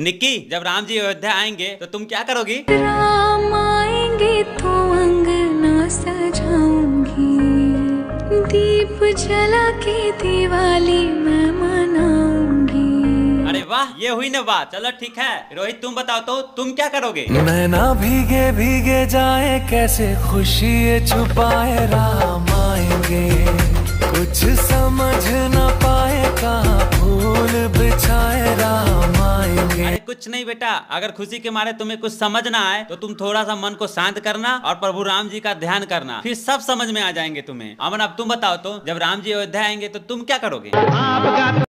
निक्की जब राम जी अयोध्या आएँगे तो तुम क्या करोगी? राम आएँगे तो अंगना सजाऊँगी। दीप जला के दिवाली मैं मनाऊँगी। अरे वाह ये हुई ना बात। चलो ठीक है। रोहित तुम बताओ तो तुम क्या करोगे? मैं ना भीगे भीगे जाए कैसे खुशी छुपाए? राम आएँगे कुछ समझ कुछ नहीं बेटा, अगर खुशी के मारे तुम्हें कुछ समझ ना आए तो तुम थोड़ा सा मन को शांत करना और प्रभु राम जी का ध्यान करना। फिर सब समझ में आ जाएँगे तुम्हें। अमन, अब तुम बताओ तो जब राम जी अयोध्या आएँगे तो तुम क्या करोगे?